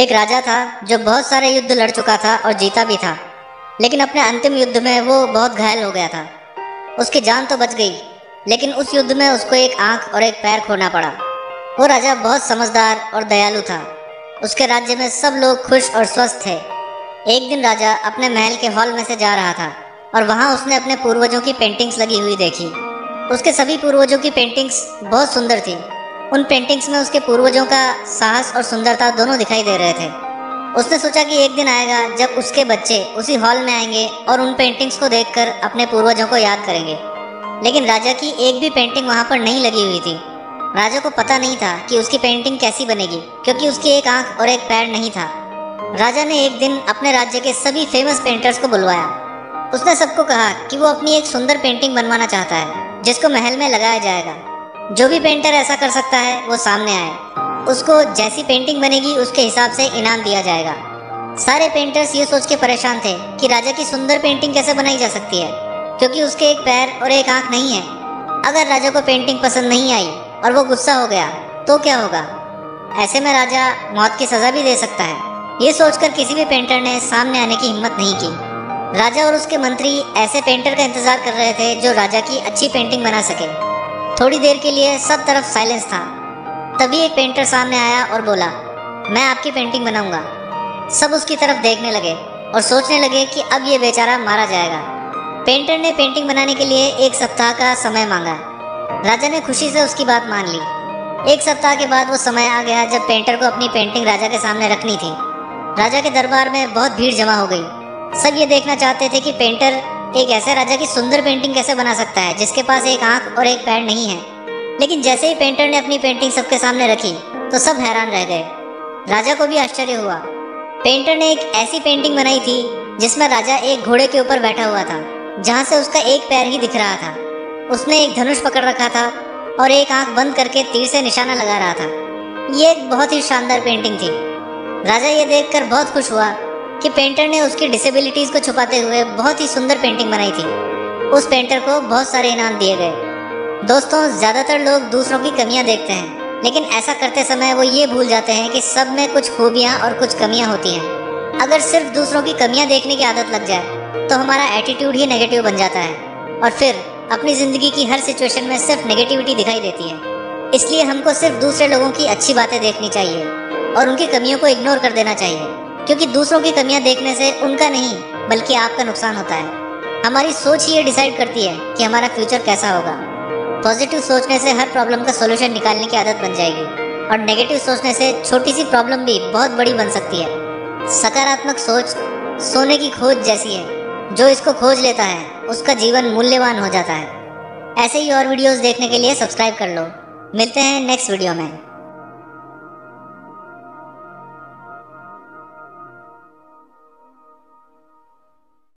एक राजा था जो बहुत सारे युद्ध लड़ चुका था और जीता भी था। लेकिन अपने अंतिम युद्ध में वो बहुत घायल हो गया था। उसकी जान तो बच गई, लेकिन उस युद्ध में उसको एक आँख और एक पैर खोना पड़ा। वो राजा बहुत समझदार और दयालु था। उसके राज्य में सब लोग खुश और स्वस्थ थे। एक दिन राजा अपने महल के हॉल में से जा रहा था और वहाँ उसने अपने पूर्वजों की पेंटिंग्स लगी हुई देखी। उसके सभी पूर्वजों की पेंटिंग्स बहुत सुंदर थी। उन पेंटिंग्स में उसके पूर्वजों का साहस और सुंदरता दोनों दिखाई दे रहे थे। उसने सोचा कि एक दिन आएगा जब उसके बच्चे उसी हॉल में आएँगे और उन पेंटिंग्स को देखकर अपने पूर्वजों को याद करेंगे। लेकिन राजा की एक भी पेंटिंग वहाँ पर नहीं लगी हुई थी। राजा को पता नहीं था कि उसकी पेंटिंग कैसी बनेगी, क्योंकि उसकी एक आँख और एक पैर नहीं था। राजा ने एक दिन अपने राज्य के सभी फ़ेमस पेंटर्स को बुलवाया। उसने सबको कहा कि वो अपनी एक सुंदर पेंटिंग बनवाना चाहता है, जिसको महल में लगाया जाएगा। जो भी पेंटर ऐसा कर सकता है, वो सामने आए। उसको जैसी पेंटिंग बनेगी, उसके हिसाब से इनाम दिया जाएगा। सारे पेंटर्स ये सोच के परेशान थे कि राजा की सुंदर पेंटिंग कैसे बनाई जा सकती है, क्योंकि उसके एक पैर और एक आँख नहीं है। अगर राजा को पेंटिंग पसंद नहीं आई और वो गुस्सा हो गया तो क्या होगा? ऐसे में राजा मौत की सजा भी दे सकता है। ये सोचकर किसी भी पेंटर ने सामने आने की हिम्मत नहीं की। राजा और उसके मंत्री ऐसे पेंटर का इंतज़ार कर रहे थे जो राजा की अच्छी पेंटिंग बना सके। थोड़ी देर के लिए सब तरफ़ साइलेंस था। तभी एक पेंटर सामने आया और बोला, मैं आपकी पेंटिंग बनाऊँगा। सब उसकी तरफ़ देखने लगे और सोचने लगे कि अब ये बेचारा मारा जाएगा। पेंटर ने पेंटिंग बनाने के लिए एक सप्ताह का समय मांगा। राजा ने खुशी से उसकी बात मान ली। एक सप्ताह के बाद वो समय आ गया जब पेंटर को अपनी पेंटिंग राजा के सामने रखनी थी। राजा के दरबार में बहुत भीड़ जमा हो गई। सब ये देखना चाहते थे कि पेंटर एक ऐसे राजा की सुंदर पेंटिंग कैसे बना सकता है, जिसके पास एक आँख और एक पैर नहीं है? लेकिन जैसे ही पेंटर ने अपनी पेंटिंग सबके सामने रखी तो सब हैरान रह गए। राजा को भी आश्चर्य हुआ। पेंटर ने एक ऐसी पेंटिंग बनाई थी, जिसमें राजा एक घोड़े के ऊपर बैठा हुआ था, जहाँ से उसका एक पैर ही दिख रहा था। उसने एक धनुष पकड़ रखा था और एक आँख बंद करके तीर से निशाना लगा रहा था। ये एक बहुत ही शानदार पेंटिंग थी। राजा ये देखकर बहुत खुश हुआ। कि पेंटर ने उसकी डिसेबिलिटीज को छुपाते हुए बहुत ही सुंदर पेंटिंग बनाई थी। उस पेंटर को बहुत सारे इनाम दिए गए। दोस्तों, ज़्यादातर लोग दूसरों की कमियाँ देखते हैं, लेकिन ऐसा करते समय वो ये भूल जाते हैं कि सब में कुछ खूबियाँ और कुछ कमियाँ होती हैं। अगर सिर्फ़ दूसरों की कमियाँ देखने की आदत लग जाए तो हमारा एटीट्यूड ही नेगेटिव बन जाता है। और फिर, अपनी ज़िंदगी की हर सिचुएशन में सिर्फ़ नेगेटिविटी दिखाई देती है। इसलिए हमको सिर्फ़ दूसरे लोगों की अच्छी बातें देखनी चाहिए और उनकी कमियों को इग्नोर कर देना चाहिए। क्योंकि दूसरों की कमियाँ देखने से उनका नहीं, बल्कि आपका नुकसान होता है। हमारी सोच ही ये डिसाइड करती है कि हमारा फ्यूचर कैसा होगा। पॉजिटिव सोचने से हर प्रॉब्लम का सोल्यूशन निकालने की आदत बन जाएगी। और नेगेटिव सोचने से छोटी सी प्रॉब्लम भी बहुत बड़ी बन सकती है। सकारात्मक सोच सोने की खोज जैसी है। जो इसको खोज लेता है, उसका जीवन मूल्यवान हो जाता है। ऐसे ही और वीडियोस देखने के लिए सब्सक्राइब कर लो। मिलते हैं नेक्स्ट वीडियो में।